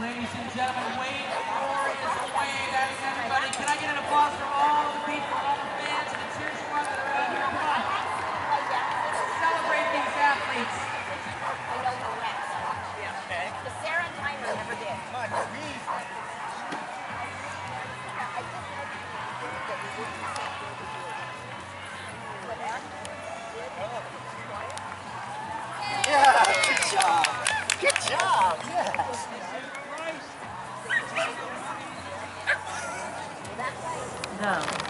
Ladies and gentlemen, Wade No.